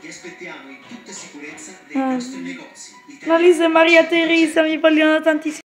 Vi aspettiamo in tutta sicurezza nei Ah. nostri negozi. Ma Lisa e Maria Teresa mi vogliono tantissimo.